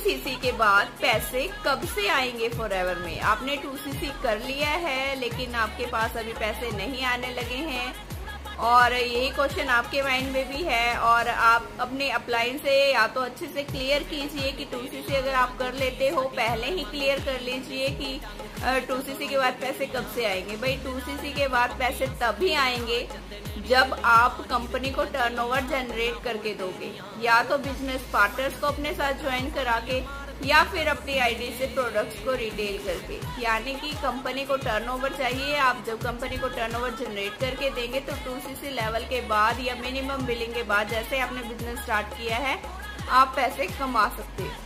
CC के बाद पैसे कब से आएँगे फॉर एवर में? आपने टू सीसी कर लिया है, लेकिन आपके पास अभी पैसे नहीं आने लगे हैं। और यही क्वेश्चन आपके माइंड में भी है और आप अपने अप्लाइन से या तो अच्छे से क्लियर कीजिए कि टू सी अगर आप कर लेते हो, पहले ही क्लियर कर लीजिए कि टू सी के बाद पैसे कब से आएँगे? भाई टू सी के बाद पैसे तभी आएँगे जब आप कंपनी को टर्नओवर जनरेट करके दोगे। या तो बिज़नेस पार्टनर्स को अपने साथ ज्वाइन करा के या फिर अपनी आईडी से प्रोडक्ट्स को रिटेल करके। यानी कि कंपनी को टर्नओवर चाहिए। आप जब कंपनी को टर्नओवर जनरेट करके देंगे तो टू सी लेवल के बाद या मिनिमम बिलिंग के बाद जैसे आपने बिज़नेस स्टार्ट किया है, आप पैसे कमा सकते हैं।